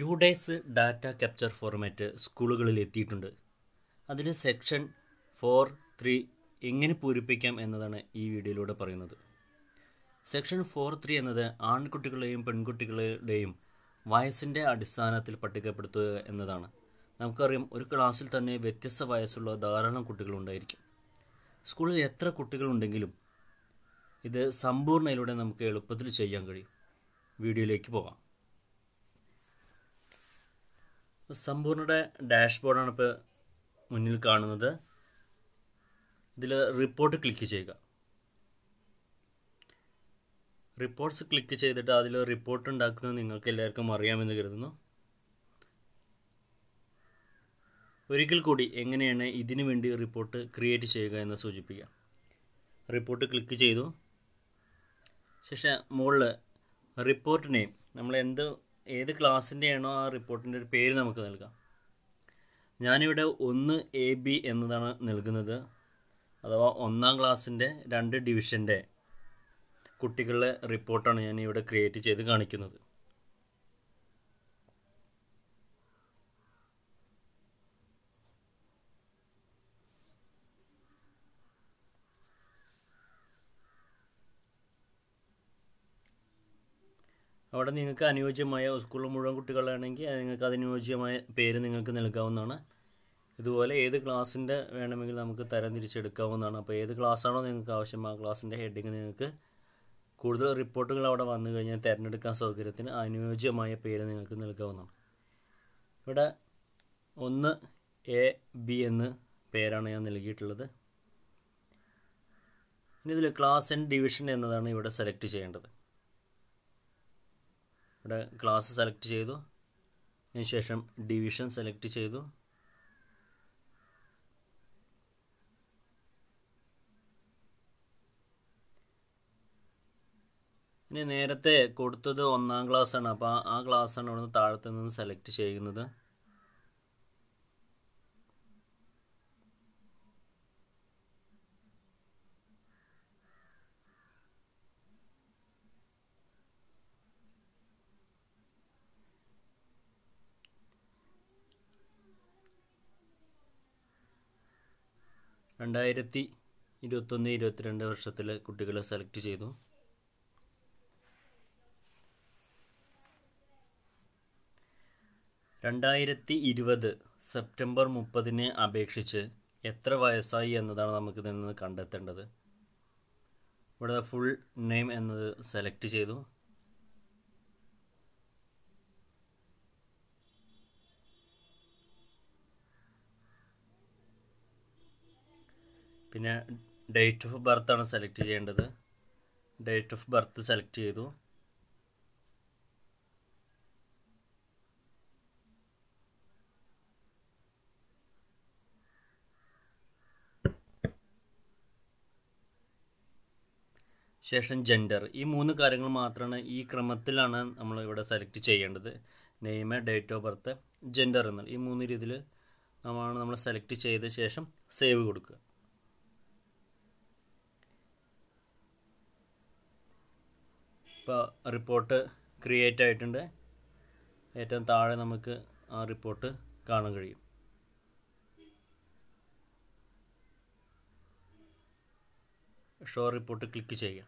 യുഡേസ് data capture format സ്കൂളുകളിൽ എത്തിയിട്ടുണ്ട്. അതിന് സെക്ഷൻ ഫോർ ത്രീ എങ്ങനെ പൂരിപ്പിക്കാം എന്നതാണ് ഈ വീഡിയോയിലൂടെ പറയുന്നത്. സെക്ഷൻ ഫോർ ത്രീ എന്നത് ആൺകുട്ടികളെയും പെൺകുട്ടികളുടെയും വയസ്സിന്റെ അടിസ്ഥാനത്തിൽ പട്ടികപ്പെടുത്തുക എന്നതാണ്. നമുക്കറിയാം ഒരു ക്ലാസ്സിൽ തന്നെ വ്യത്യസ്ത വയസ്സുള്ള ധാരാളം കുട്ടികളുണ്ടായിരിക്കും സ്കൂളിൽ എത്ര കുട്ടികളുണ്ടെങ്കിലും ഇത് സമ്പൂർണയിലൂടെ നമുക്ക് എളുപ്പത്തിൽ ചെയ്യാൻ കഴിയും. വീഡിയോയിലേക്ക് പോകാം. സമ്പൂർണയുടെ ഡാഷ്ബോർഡാണ് ഇപ്പോൾ മുന്നിൽ കാണുന്നത്. ഇതിൽ റിപ്പോർട്ട് ക്ലിക്ക് ചെയ്യുക. റിപ്പോർട്ട്സ് ക്ലിക്ക് ചെയ്തിട്ട് അതിൽ റിപ്പോർട്ട് ഉണ്ടാക്കുന്നത് നിങ്ങൾക്ക് എല്ലാവർക്കും അറിയാമെന്ന് കരുതുന്നു. ഒരിക്കൽ കൂടി എങ്ങനെയാണ് ഇതിനു വേണ്ടി റിപ്പോർട്ട് ക്രിയേറ്റ് ചെയ്യുക എന്ന് സൂചിപ്പിക്കാം. റിപ്പോർട്ട് ക്ലിക്ക് ചെയ്തു. ശേഷം മുകളിൽ റിപ്പോർട്ട് നെയിം. നമ്മൾ എന്ത് ഏത് ക്ലാസ്സിന്റെയാണോ ആ റിപ്പോർട്ടിന്റെ ഒരു പേര് നമുക്ക് നൽകാം. ഞാനിവിടെ ഒന്ന് എ ബി എന്നതാണ് നൽകുന്നത്. അഥവാ ഒന്നാം ക്ലാസ്സിന്റെ രണ്ട് ഡിവിഷന്റെ കുട്ടികളുടെ റിപ്പോർട്ടാണ് ഞാൻ ഇവിടെ ക്രിയേറ്റ് ചെയ്ത് കാണിക്കുന്നത്. അവിടെ നിങ്ങൾക്ക് അനുയോജ്യമായ സ്കൂളിൽ മുഴുവൻ കുട്ടികളാണെങ്കിൽ നിങ്ങൾക്ക് അതിനുയോജ്യമായ പേര് നിങ്ങൾക്ക് നൽകാവുന്നതാണ്. ഇതുപോലെ ഏത് ക്ലാസ്സിന്റെ വേണമെങ്കിൽ നമുക്ക് തരം തിരിച്ചെടുക്കാവുന്നതാണ്. അപ്പോൾ ഏത് ക്ലാസ്സാണോ നിങ്ങൾക്ക് ആവശ്യം ആ ക്ലാസ്സിന്റെ ഹെഡിങ് നിങ്ങൾക്ക് കൂടുതൽ റിപ്പോർട്ടുകൾ അവിടെ വന്നു കഴിഞ്ഞാൽ തിരഞ്ഞെടുക്കാൻ സൗകര്യത്തിന് അനുയോജ്യമായ പേര് നിങ്ങൾക്ക് നൽകാവുന്നതാണ്. ഇവിടെ ഒന്ന് എ ബി എന്ന് പേരാണ് ഞാൻ നൽകിയിട്ടുള്ളത്. ഇനി ഇതിൽ ക്ലാസ് ആൻഡ് ഡിവിഷൻ എന്നതാണ് ഇവിടെ സെലക്ട് ചെയ്യേണ്ടത്. ഇവിടെ ക്ലാസ് സെലക്ട് ചെയ്തു. അതിനുശേഷം ഡിവിഷൻ സെലക്ട് ചെയ്തു. ഇനി നേരത്തെ കൊടുത്തത് ഒന്നാം ക്ലാസ് ആണ്. അപ്പോൾ ആ ക്ലാസ്സാണ് ഇവിടുന്ന് നിന്ന് താഴത്ത് നിന്ന് സെലക്ട് ചെയ്യുന്നത്. രണ്ടായിരത്തി ഇരുപത്തൊന്ന് ഇരുപത്തിരണ്ട് വർഷത്തിലെ കുട്ടികളെ സെലക്ട് ചെയ്തു. രണ്ടായിരത്തി ഇരുപത് സെപ്റ്റംബർ മുപ്പതിനെ അപേക്ഷിച്ച് എത്ര വയസ്സായി എന്നതാണ് നമുക്ക് നിന്ന് കണ്ടെത്തേണ്ടത്. ഇവിടെ ഫുൾ നെയിം എന്നത് സെലക്ട് ചെയ്തു. പിന്നെ ഡേറ്റ് ഓഫ് ബർത്ത് ആണ് സെലക്ട് ചെയ്യേണ്ടത്. ഡേറ്റ് ഓഫ് ബർത്ത് സെലക്ട് ചെയ്തു. ശേഷം ജെൻഡർ ഈ മൂന്ന് കാര്യങ്ങൾ മാത്രമാണ് ഈ ക്രമത്തിലാണ് നമ്മൾ ഇവിടെ സെലക്ട് ചെയ്യേണ്ടത്. Name date of birth gender എന്നുള്ള. ഈ മൂന്ന് രീതിയിൽ നമ്മളാണ് നമ്മൾ സെലക്ട് ചെയ്ത ശേഷം സേവ് കൊടുക്കുക. ഇപ്പോൾ റിപ്പോർട്ട് ക്രിയേറ്റ് ആയിട്ടുണ്ട്. ഏറ്റവും താഴെ നമുക്ക് ആ റിപ്പോർട്ട് കാണാൻ കഴിയും. ഷോ റിപ്പോർട്ട് ക്ലിക്ക് ചെയ്യുക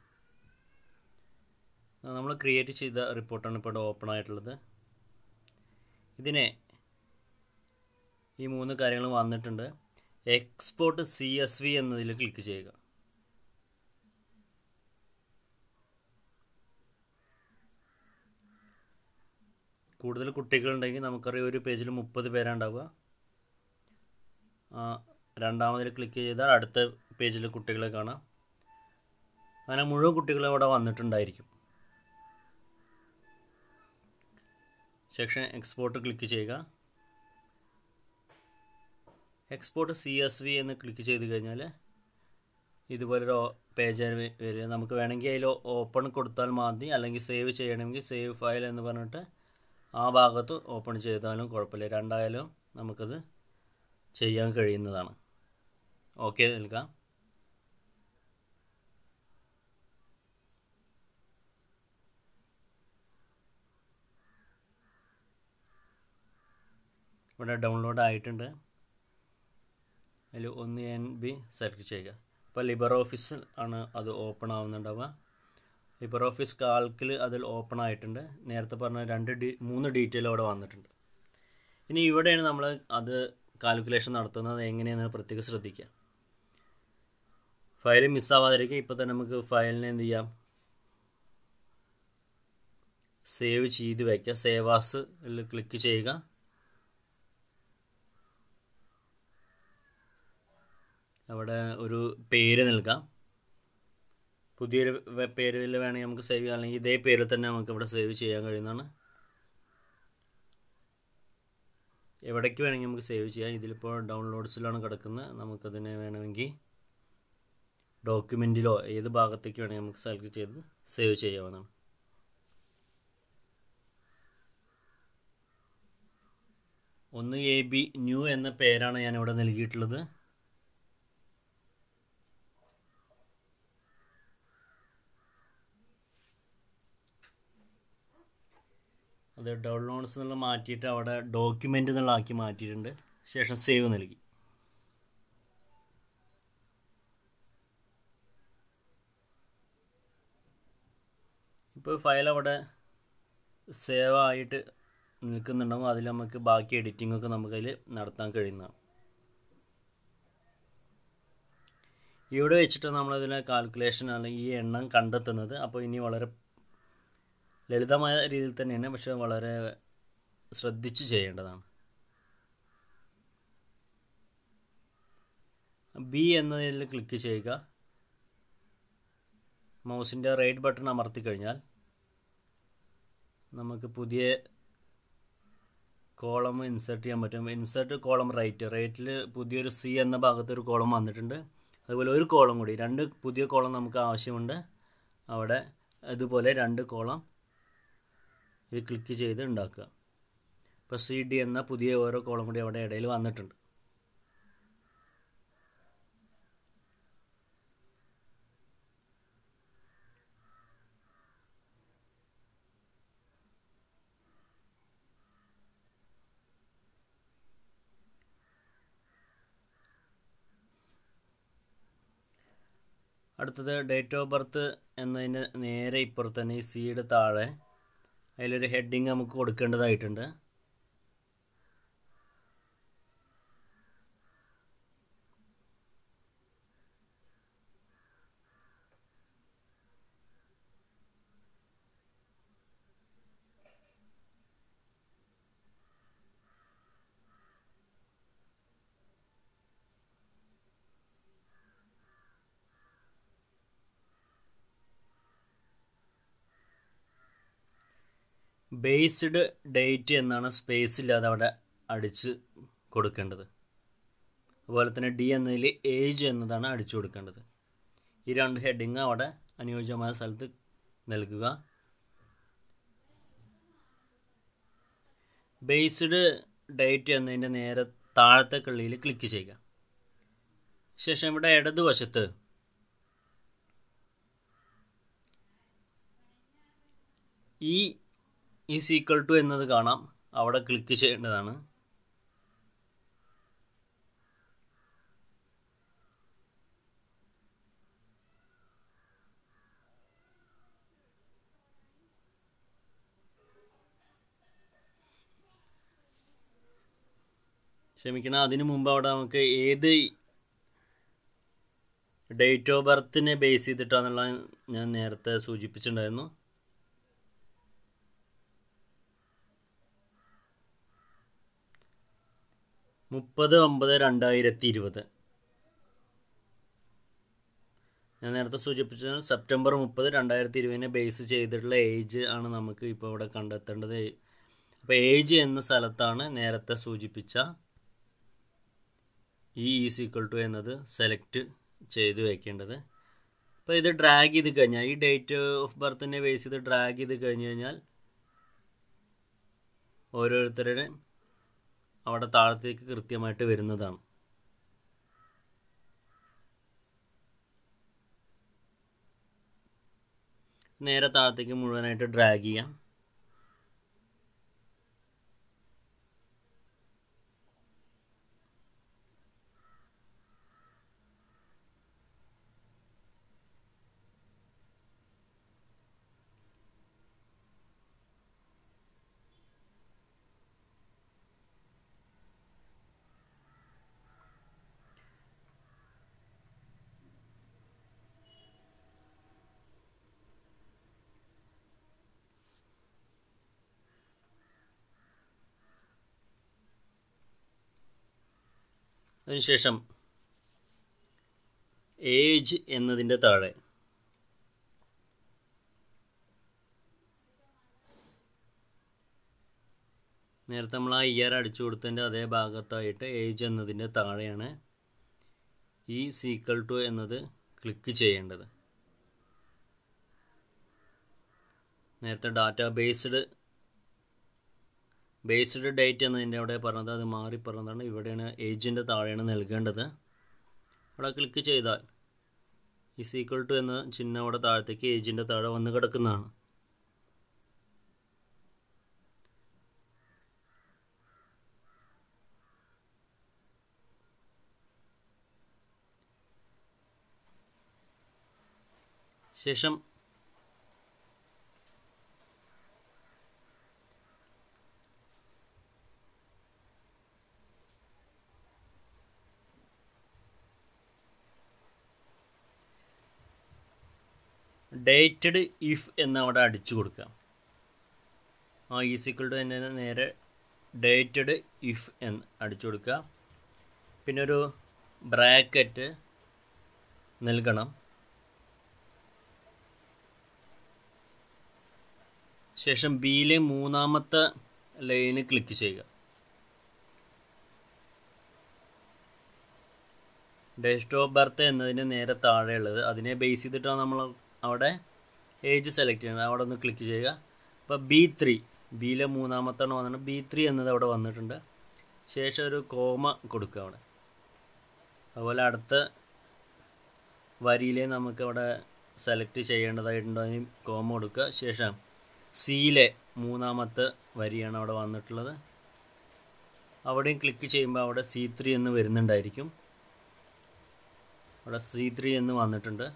നമ്മൾ ക്രിയേറ്റ് ചെയ്ത റിപ്പോർട്ടാണ് ഇപ്പോൾ ഓപ്പൺ ആയിട്ടുള്ളത്. ഇതിനെ ഈ മൂന്ന് കാര്യങ്ങൾ വന്നിട്ടുണ്ട്. എക്സ്പോർട്ട് സി എസ് വി എന്നതിൽ ക്ലിക്ക് ചെയ്യുക. കൂടുതൽ കുട്ടികളുണ്ടെങ്കിൽ നമുക്കറിയാം ഒരു പേജിൽ മുപ്പത് പേരാണ്ടാവുക. രണ്ടാമതിൽ ക്ലിക്ക് ചെയ്താൽ അടുത്ത പേജിൽ കുട്ടികളെ കാണാം. അങ്ങനെ മുഴുവൻ കുട്ടികളും അവിടെ വന്നിട്ടുണ്ടായിരിക്കും. സെക്ഷൻ എക്സ്പോർട്ട് ക്ലിക്ക് ചെയ്യുക. എക്സ്പോർട്ട് സി എസ് വി എന്ന് ക്ലിക്ക് ചെയ്ത് കഴിഞ്ഞാൽ ഇതുപോലൊരു പേജ് വരിക. നമുക്ക് വേണമെങ്കിൽ അതിൽ ഓപ്പൺ കൊടുത്താൽ മതി. അല്ലെങ്കിൽ സേവ് ചെയ്യണമെങ്കിൽ സേവ് ഫയൽ എന്ന് പറഞ്ഞിട്ട് ആ ഭാഗത്ത് ഓപ്പൺ ചെയ്താലും കുഴപ്പമില്ല. രണ്ടായാലും നമുക്കത് ചെയ്യാൻ കഴിയുന്നതാണ്. ഓക്കെ നൽകാം ഇവിടെ ഡൗൺലോഡ് ആയിട്ടുണ്ട്. അതിൽ ഒന്ന് എൻ ബി സെലക്ട് ചെയ്യുക. ഇപ്പോൾ ലിബർ ഓഫീസിൽ ആണ് അത് ഓപ്പൺ ആവുന്നുണ്ടാവുക. ലിബർ ഓഫീസ് കാൽക്കിൽ അതിൽ ഓപ്പൺ ആയിട്ടുണ്ട്. നേരത്തെ പറഞ്ഞ രണ്ട് ഡി മൂന്ന് ഡീറ്റെയിൽ അവിടെ വന്നിട്ടുണ്ട്. ഇനി ഇവിടെയാണ് നമ്മൾ അത് കാൽക്കുലേഷൻ നടത്തുന്നത്. എങ്ങനെയാണെന്ന് പ്രത്യേകം ശ്രദ്ധിക്കുക. ഫയൽ മിസ്സാവാതിരിക്കുക ഇപ്പോൾ തന്നെ നമുക്ക് ഫയലിനെ എന്ത് ചെയ്യാം? സേവ് ചെയ്ത് വയ്ക്കുക സേവ് ആസ് ക്ലിക്ക് ചെയ്യുക. അവിടെ ഒരു പേര് നൽകാം. പുതിയൊരു പേരിൽ വേണമെങ്കിൽ നമുക്ക് സേവ് ചെയ്യാം. അല്ലെങ്കിൽ ഇതേ പേരിൽ തന്നെ നമുക്ക് ഇവിടെ സേവ് ചെയ്യാൻ കഴിയുന്നതാണ്. എവിടേക്ക് വേണമെങ്കിൽ നമുക്ക് സേവ് ചെയ്യാം. ഇതിലിപ്പോൾ ഡൗൺലോഡ്സിലാണ് കിടക്കുന്നത്. നമുക്കതിനെ വേണമെങ്കിൽ ഡോക്യുമെന്റിലോ ഏത് ഭാഗത്തേക്ക് വേണമെങ്കിൽ നമുക്ക് സെലക്ട് ചെയ്ത് സേവ് ചെയ്യാവുന്നതാണ്. ഒന്ന് എ ബി ന്യൂ എന്ന പേരാണ് ഞാനിവിടെ നൽകിയിട്ടുള്ളത്. അത് ഡൗൺലോഡ്സ് എന്നുള്ള മാറ്റിയിട്ട് അവിടെ ഡോക്യുമെന്റ് എന്നുള്ള ആക്കി മാറ്റിയിട്ടുണ്ട്. ശേഷം സേവ് നൽകി. ഇപ്പോൾ ഫയൽ അവിടെ സേവ് ആയിട്ട് നിൽക്കുന്നുണ്ടാവും. അതിൽ നമുക്ക് ബാക്കി എഡിറ്റിംഗ് ഒക്കെ നമുക്കതിൽ നടത്താൻ കഴിയുന്നതാണ്. ഇവിടെ വെച്ചിട്ട് നമ്മളതിലെ കാൽക്കുലേഷൻ അല്ലെങ്കിൽ ഈ എണ്ണം കണ്ടെത്തുന്നത്. അപ്പോൾ ഇനി വളരെ ലളിതമായ രീതിയിൽ തന്നെയാണ് പക്ഷെ വളരെ ശ്രദ്ധിച്ച് ചെയ്യേണ്ടതാണ്. ബി എന്നതിൽ ക്ലിക്ക് ചെയ്യുക. മൗസിന്റെ റൈറ്റ് ബട്ടൺ അമർത്തി കഴിഞ്ഞാൽ നമുക്ക് പുതിയ കോളം ഇൻസേർട്ട് ചെയ്യാൻ പറ്റും. ഇൻസേർട്ട് കോളം റൈറ്റ് റൈറ്റിൽ പുതിയൊരു സി എന്ന ഭാഗത്ത് ഒരു കോളം വന്നിട്ടുണ്ട്. അതുപോലെ ഒരു കോളം കൂടി രണ്ട് പുതിയ കോളം നമുക്ക് ആവശ്യമുണ്ട്. അവിടെ അതുപോലെ രണ്ട് കോളം ഇത് ക്ലിക്ക് ചെയ്ത് ഉണ്ടാക്കുക ഇപ്പോൾ സി ഡി എന്ന പുതിയ ഓരോ കോളം കൂടി അവിടെ ഇടയിൽ വന്നിട്ടുണ്ട്. അടുത്തത് ഡേറ്റ് ഓഫ് ബർത്ത് എന്നതിന് നേരെ ഇപ്പുറത്ത് തന്നെ ഈ സിയുടെ താഴെ അതിലൊരു ഹെഡിങ് നമുക്ക് കൊടുക്കേണ്ടതായിട്ടുണ്ട്. ബേസ്ഡ് ഡേറ്റ് എന്നാണ് സ്പേസ് ഇല്ലാതെ അവിടെ അടിച്ച് കൊടുക്കേണ്ടത്. അതുപോലെ തന്നെ ഡി എന്നതിൽ ഏജ് എന്നതാണ് അടിച്ചു കൊടുക്കേണ്ടത്. ഈ രണ്ട് ഹെഡിങ് അവിടെ അനുയോജ്യമായ സ്ഥലത്ത് നൽകുക. ബേസ്ഡ് ഡേറ്റ് എന്നതിന്റെ നേരെ താഴത്തെ കള്ളിയിൽ ക്ലിക്ക് ചെയ്യുക. ശേഷം ഇവിടെ ഇടതുവശത്ത് ഈ ഈസ് ഈക്വൽ ടു എന്നത് കാണാം. അവിടെ ക്ലിക്ക് ചെയ്യേണ്ടതാണ്. ക്ഷമിക്കണം അതിനു മുമ്പ് അവിടെ നമുക്ക് ഏത് ഡേറ്റ് ഓഫ് ബർത്തിനെ ബേസ് ചെയ്തിട്ടാന്നുള്ള ഞാൻ നേരത്തെ സൂചിപ്പിച്ചിട്ടുണ്ടായിരുന്നു. മുപ്പത് ഒമ്പത് രണ്ടായിരത്തി ഇരുപത് ഞാൻ നേരത്തെ സൂചിപ്പിച്ചത് സെപ്റ്റംബർ മുപ്പത് രണ്ടായിരത്തി ഇരുപതിനെ ബേസ് ചെയ്തിട്ടുള്ള ഏജ് ആണ് നമുക്ക് ഇപ്പോൾ ഇവിടെ കണ്ടെത്തേണ്ടത്. അപ്പോൾ ഏജ് എന്ന സ്ഥലത്താണ് നേരത്തെ സൂചിപ്പിച്ച ഈ ഈസ് ഈക്വൽ ടു എന്നത് സെലക്ട് ചെയ്ത് വയ്ക്കേണ്ടത് അപ്പോൾ ഇത് ഡ്രാഗ് ചെയ്ത് കഴിഞ്ഞാൽ ഈ ഡേറ്റ് ഓഫ് ബർത്തിനെ ബേസ് ചെയ്ത് ഡ്രാഗ് ചെയ്ത് കഴിഞ്ഞ് കഴിഞ്ഞാൽ ഓരോരുത്തരുടെ അവിടെ താഴത്തേക്ക് കൃത്യമായിട്ട് വരുന്നതാണ്. നേരെ താഴത്തേക്ക് മുഴുവനായിട്ട് ഡ്രാഗ് ചെയ്യാം. അതിനുശേഷം ഏജ് എന്നതിന്റെ താഴെ. നേരത്തെ നമ്മൾ ആ ഇയർ അടിച്ചു കൊടുത്തതിന്റെ അതേ ഭാഗത്തായിട്ട് ഏജ് എന്നതിന്റെ താഴെയാണ് ഈ സീക്വൽ ടു എന്നത് ക്ലിക്ക് ചെയ്യേണ്ടത്. നേരത്തെ ഡാറ്റാ ബേസ്ഡ് ബേസ്ഡ് ഡേറ്റ് എന്നതിന്റെ അവിടെ പറഞ്ഞത് അത് മാറി പറഞ്ഞതാണ്. ഇവിടെയാണ് ഏജിന്റെ താഴെയാണ് നൽകേണ്ടത്. അവിടെ ക്ലിക്ക് ചെയ്താൽ ഈസ് സീക്വൽ ടു എന്ന ചിഹ്നം അവിടെ താഴത്തേക്ക് ഏജിന്റെ താഴെ വന്ന് കിടക്കുന്നതാണ്. ശേഷം ഡേറ്റഡ് ഇഫ് എന്ന് അവിടെ അടിച്ചു കൊടുക്കുക ആ ഈസിക്വൾ ടു തന്നെ നേരെ ഡേറ്റഡ് ഇഫ് എന്ന് അടിച്ചു കൊടുക്കുക. പിന്നെ ഒരു ബ്രാക്കറ്റ് നൽകണം. ശേഷം ബിയിലെ മൂന്നാമത്തെ ലൈന് ക്ലിക്ക് ചെയ്യുക. ഡെസ്ക്ടോപ്പ് ബർത്ത് എന്നതിന് നേരെ താഴെയുള്ളത്. അതിനെ ബേസ് ചെയ്തിട്ടാണ് നമ്മൾ അവിടെ ഏജ് സെലക്ട് ചെയ്യുന്നത് അവിടെ ഒന്ന് ക്ലിക്ക് ചെയ്യുക. അപ്പോൾ ബി ത്രീ ബിയിലെ മൂന്നാമത്തെണ്ണം വന്നിട്ട് ബി ത്രീ എന്നത് അവിടെ വന്നിട്ടുണ്ട്. ശേഷം ഒരു കോമ കൊടുക്കുക അവിടെ. അതുപോലെ അടുത്ത വരിയിലെ നമുക്ക് അവിടെ സെലക്ട് ചെയ്യേണ്ടതായിട്ടുണ്ടോ അതിന് കോമ കൊടുക്കുക. ശേഷം സിയിലെ മൂന്നാമത്തെ വരിയാണ് അവിടെ വന്നിട്ടുള്ളത്. അവിടെയും ക്ലിക്ക് ചെയ്യുമ്പോൾ അവിടെ സി ത്രീ എന്ന് വരുന്നുണ്ടായിരിക്കും. അവിടെ സി ത്രീ എന്ന് വന്നിട്ടുണ്ട്.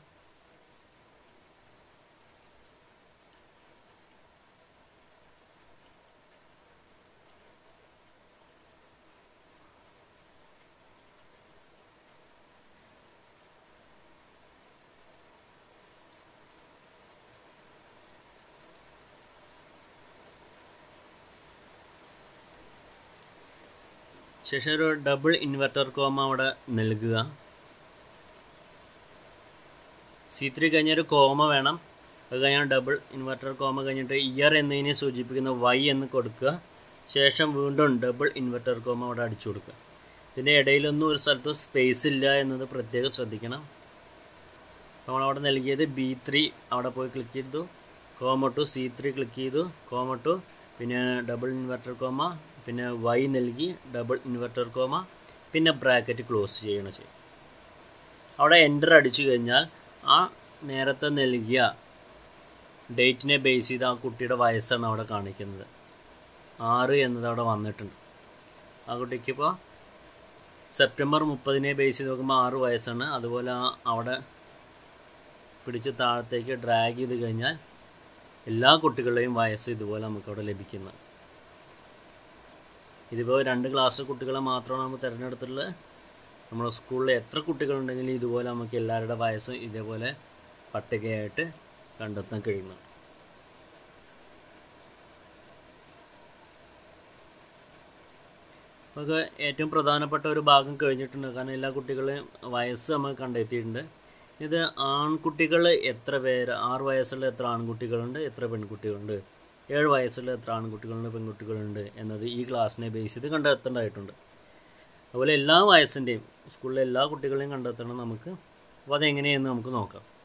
ശേഷം ഒരു ഡബിൾ ഇൻവെർട്ടർ കോമ അവിടെ നൽകുക. സി ത്രീ കഴിഞ്ഞൊരു കോമ വേണം. അത് കഴിഞ്ഞാൽ ഡബിൾ ഇൻവെർട്ടർ കോമ കഴിഞ്ഞിട്ട് ഇയർ എന്നതിനെ സൂചിപ്പിക്കുന്ന വൈ എന്ന് കൊടുക്കുക. ശേഷം വീണ്ടും ഡബിൾ ഇൻവെർട്ടർ കോമ അവിടെ അടിച്ചു കൊടുക്കുക. ഇതിന്റെ ഇടയിലൊന്നും ഒരു സ്ഥലത്ത് സ്പേസ് ഇല്ല എന്നത് പ്രത്യേകം ശ്രദ്ധിക്കണം. നമ്മളവിടെ നൽകിയത് ബി ത്രീ അവിടെ പോയി ക്ലിക്ക് ചെയ്തു. Comma to C three click ചെയ്തു. കോമ ടു പിന്നെ ഡബിൾ ഇൻവെർട്ടർ കോമ പിന്നെ വൈ നൽകി ഡബിൾ ഇൻവെർട്ടർ കോമ പിന്നെ ബ്രാക്കറ്റ് ക്ലോസ് ചെയ്യണം ചെയ്യും. അവിടെ എന്റർ അടിച്ചു കഴിഞ്ഞാൽ ആ നേരത്തെ നൽകിയ ഡേറ്റിനെ ബേസ് ചെയ്ത് ആ കുട്ടിയുടെ വയസ്സാണ് അവിടെ കാണിക്കുന്നത്. ആറ് എന്നത് അവിടെ വന്നിട്ടുണ്ട്. ആ കുട്ടിക്കിപ്പോൾ സെപ്റ്റംബർ മുപ്പതിനെ ബേസ് ചെയ്ത് നോക്കുമ്പോൾ ആറ് വയസ്സാണ്. അതുപോലെ ആ അവിടെ പിടിച്ച് താഴത്തേക്ക് ഡ്രാഗ് ചെയ്ത് കഴിഞ്ഞാൽ എല്ലാ കുട്ടികളുടെയും വയസ്സ് ഇതുപോലെ നമുക്കവിടെ ലഭിക്കുന്നത് ഇതിപ്പോൾ രണ്ട് ക്ലാസ് കുട്ടികളെ മാത്രമാണ് നമ്മൾ തിരഞ്ഞെടുത്തിട്ടുള്ളത് നമ്മുടെ സ്കൂളിൽ എത്ര കുട്ടികളുണ്ടെങ്കിലും ഇതുപോലെ നമുക്ക് എല്ലാവരുടെ വയസ്സും ഇതേപോലെ പട്ടികയായിട്ട് കണ്ടെത്താൻ കഴിയുന്നു. നമുക്ക് ഏറ്റവും പ്രധാനപ്പെട്ട ഒരു ഭാഗം കഴിഞ്ഞിട്ടുണ്ട്. കാരണം എല്ലാ കുട്ടികളെയും വയസ്സ് നമ്മൾ കണ്ടെത്തിയിട്ടുണ്ട്. ഇത് ആൺകുട്ടികൾ എത്ര പേര് ആറ് വയസ്സുള്ള എത്ര ആൺകുട്ടികളുണ്ട് എത്ര പെൺകുട്ടികളുണ്ട്? ഏഴ് വയസ്സുള്ള എത്ര ആൺകുട്ടികളുണ്ട് പെൺകുട്ടികളുണ്ട് എന്നത് ഈ ക്ലാസ്സിനെ ബേസ് ചെയ്ത് കണ്ടെത്തേണ്ടതായിട്ടുണ്ട്. അതുപോലെ എല്ലാ വയസ്സിന്റെയും സ്കൂളിലെ എല്ലാ കുട്ടികളെയും കണ്ടെത്തണം നമുക്ക്. അപ്പോൾ അതെങ്ങനെയെന്ന് നമുക്ക് നോക്കാം.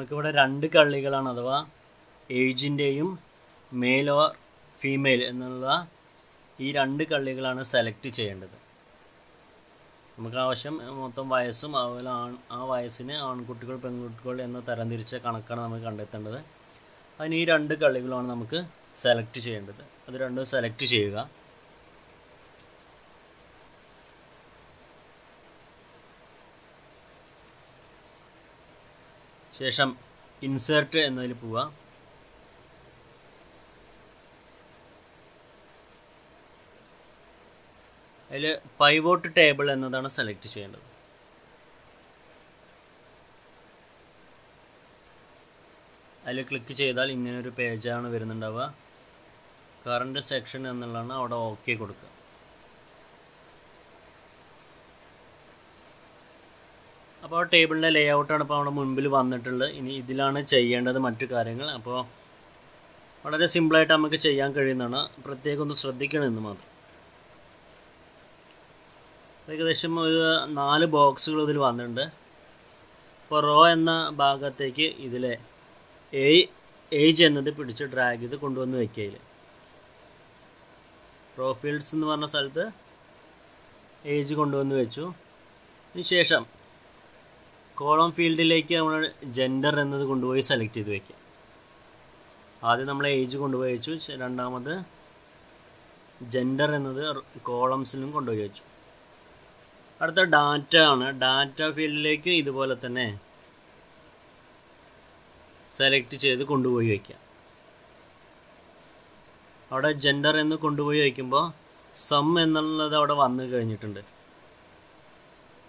നമുക്കിവിടെ രണ്ട് കള്ളികളാണ് അഥവാ ഏജിന്റെയും മെയിൽ ഓർ ഫീമെയിൽ എന്നുള്ള ഈ രണ്ട് കള്ളികളാണ് സെലക്ട് ചെയ്യേണ്ടത്. നമുക്ക് ആവശ്യം മൊത്തം വയസ്സും അതുപോലെ ആൺ ആ വയസ്സിന് ആൺകുട്ടികൾ പെൺകുട്ടികൾ എന്ന തരംതിരിച്ച കണക്കാണ് നമുക്ക് കണ്ടെത്തേണ്ടത്. അതിന് ഈ രണ്ട് കള്ളികളാണ് നമുക്ക് സെലക്ട് ചെയ്യേണ്ടത്. അത് രണ്ടും സെലക്ട് ചെയ്യുക. ശേഷം ഇൻസേർട്ട് എന്നതിൽ പോവുക. അതിൽ പൈവോട്ട് ടേബിൾ എന്നതാണ് സെലക്ട് ചെയ്യേണ്ടത്. അതിൽ ക്ലിക്ക് ചെയ്താൽ ഇങ്ങനൊരു പേജാണ് വരുന്നുണ്ടാവുക. കറണ്ട് സെക്ഷൻ എന്നുള്ളതാണ് അവിടെ ഓക്കെ കൊടുക്കുക. അപ്പോൾ ടേബിളിന്റെ ലേ ഔട്ടാണ് ഇപ്പോൾ നമ്മുടെ മുൻപിൽ വന്നിട്ടുള്ളത്. ഇനി ഇതിലാണ് ചെയ്യേണ്ടത് മറ്റു കാര്യങ്ങൾ. അപ്പോൾ വളരെ സിമ്പിളായിട്ട് നമുക്ക് ചെയ്യാൻ കഴിയുന്നതാണ്. പ്രത്യേകം ഒന്ന് ശ്രദ്ധിക്കണം എന്ന് മാത്രം. ഏകദേശം ഒരു നാല് ബോക്സുകൾ ഇതിൽ വന്നിട്ടുണ്ട്. അപ്പോൾ റോ എന്ന ഭാഗത്തേക്ക് ഇതിലെ എയ് ഏജ് എന്നത് പിടിച്ച് ഡ്രാഗ് ചെയ്ത് കൊണ്ടുവന്ന് വെക്കുക ഫീൽഡ്സ് എന്ന് പറഞ്ഞ സ്ഥലത്ത് ഏജ് കൊണ്ടുവന്ന് വെച്ചു. അതിന് ശേഷം കോളം ഫീൽഡിലേക്ക് നമ്മൾ ജെൻഡർ എന്നത് കൊണ്ടുപോയി സെലക്ട് ചെയ്ത് വയ്ക്കുക ആദ്യം നമ്മൾ ഏജ് കൊണ്ടുപോയി വെച്ചു. രണ്ടാമത് ജെൻഡർ എന്നത് കോളംസിലും കൊണ്ടുപോയി വെച്ചു. അടുത്ത ഡാറ്റ ആണ്. ഡാറ്റ ഫീൽഡിലേക്ക് ഇതുപോലെ തന്നെ സെലക്ട് ചെയ്ത് കൊണ്ടുപോയി വയ്ക്കുക അവിടെ ജെൻഡർ എന്ന് കൊണ്ടുപോയി വയ്ക്കുമ്പോൾ സം എന്നുള്ളത് അവിടെ വന്നു കഴിഞ്ഞിട്ടുണ്ട്.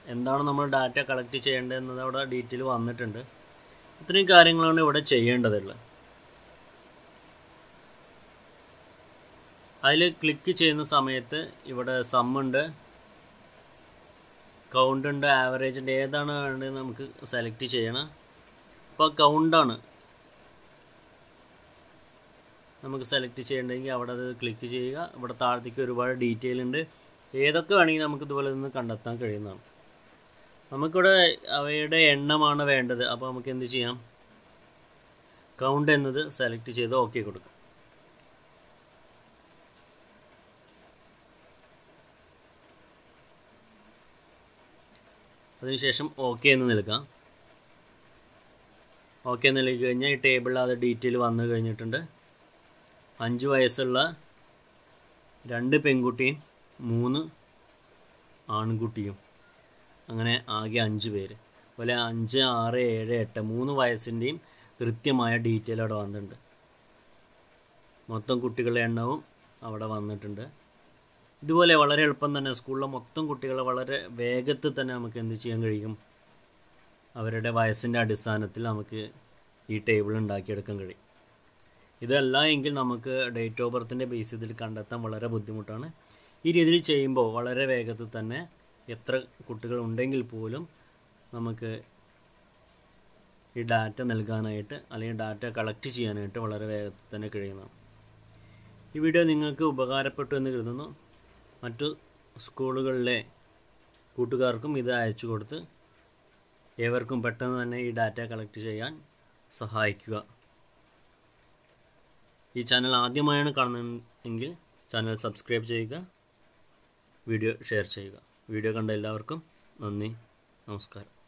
എന്താണ് നമ്മൾ ഡാറ്റ കളക്ട് ചെയ്യേണ്ടത് എന്നത് അവിടെ ഡീറ്റെയിൽ വന്നിട്ടുണ്ട്. ഇത്രയും കാര്യങ്ങളാണ് ഇവിടെ ചെയ്യേണ്ടതുള്ളത്. അതിൽ ക്ലിക്ക് ചെയ്യുന്ന സമയത്ത് ഇവിടെ സമ്മുണ്ട് കൗണ്ട് ഉണ്ട് ആവറേജ് ഉണ്ട് ഏതാണ് വേണ്ടത് നമുക്ക് സെലക്ട് ചെയ്യണം. അപ്പോൾ കൗണ്ടാണ് നമുക്ക് സെലക്ട് ചെയ്യണമെങ്കിൽ അവിടെ അത് ക്ലിക്ക് ചെയ്യുക. ഇവിടെ താഴത്തേക്ക് ഒരുപാട് ഡീറ്റെയിൽ ഉണ്ട്. ഏതൊക്കെ വേണമെങ്കിൽ നമുക്ക് ഇതുപോലെ നിന്ന് കണ്ടെത്താൻ കഴിയുന്നതാണ്. നമുക്കിവിടെ അവയുടെ എണ്ണമാണ് വേണ്ടത്. അപ്പോൾ നമുക്ക് എന്ത് ചെയ്യാം? കൗണ്ട് എന്നത് സെലക്ട് ചെയ്ത് ഓക്കെ കൊടുക്കാം. അതിനുശേഷം ഓക്കെ എന്ന് നൽകാം ഓക്കെ എന്ന് നൽകി കഴിഞ്ഞാൽ ഈ ടേബിളിൽ അത് ഡീറ്റെയിൽ വന്നു കഴിഞ്ഞിട്ടുണ്ട്. അഞ്ച് വയസ്സുള്ള രണ്ട് പെൺകുട്ടിയും മൂന്ന് ആൺകുട്ടിയും. അങ്ങനെ ആകെ അഞ്ച് പേര്. അതുപോലെ അഞ്ച് ആറ് ഏഴ് എട്ട് മൂന്ന് വയസ്സിന്റെയും കൃത്യമായ ഡീറ്റെയിൽ അവിടെ വന്നിട്ടുണ്ട്. മൊത്തം കുട്ടികളുടെ എണ്ണവും അവിടെ വന്നിട്ടുണ്ട്. ഇതുപോലെ വളരെ എളുപ്പം തന്നെ സ്കൂളിലെ മൊത്തം കുട്ടികളെ വളരെ വേഗത്തിൽ തന്നെ നമുക്ക് എന്ത് ചെയ്യാൻ കഴിയും? അവരുടെ വയസ്സിന്റെ അടിസ്ഥാനത്തിൽ നമുക്ക് ഈ ടേബിൾ ഉണ്ടാക്കിയെടുക്കാൻ കഴിയും. ഇതല്ല എങ്കിൽ നമുക്ക് ഡേറ്റ് ഓഫ് ബർത്തിന്റെ ബേസ് ഇതിൽ കണ്ടെത്താൻ വളരെ ബുദ്ധിമുട്ടാണ്. ഈ രീതിയിൽ ചെയ്യുമ്പോൾ വളരെ വേഗത്തിൽ തന്നെ എത്ര കുട്ടികൾ ഉണ്ടെങ്കിൽ പോലും നമുക്ക് ഈ ഡാറ്റ നൽകാനായിട്ട് അല്ലെങ്കിൽ ഡാറ്റ കളക്ട് ചെയ്യാനായിട്ട് വളരെ വേഗത്തിൽ തന്നെ കഴിയുന്നതാണ് ഈ വീഡിയോ നിങ്ങൾക്ക് ഉപകാരപ്പെട്ടു എന്ന് കരുതുന്നു. മറ്റു സ്കൂളുകളിലെ കൂട്ടുകാർക്കും ഇത് അയച്ചു കൊടുത്ത് ഏവർക്കും പെട്ടെന്ന് തന്നെ ഈ ഡാറ്റ കളക്ട് ചെയ്യാൻ സഹായിക്കുക. ഈ ചാനൽ ആദ്യമായാണ് കാണുന്നതെങ്കിൽ ചാനൽ സബ്സ്ക്രൈബ് ചെയ്യുക വീഡിയോ ഷെയർ ചെയ്യുക. വീഡിയോ കണ്ട എല്ലാവർക്കും നന്ദി. നമസ്കാരം.